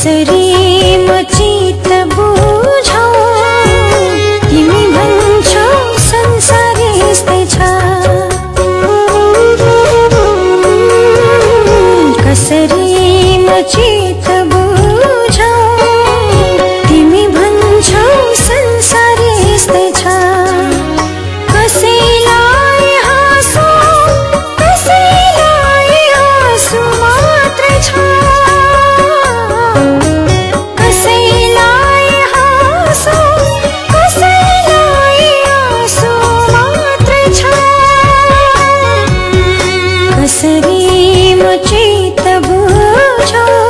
कसरी म चित बुझाउ? तिमी भन्छौ संसार यस्तै छ। कसरी मचित ी मि त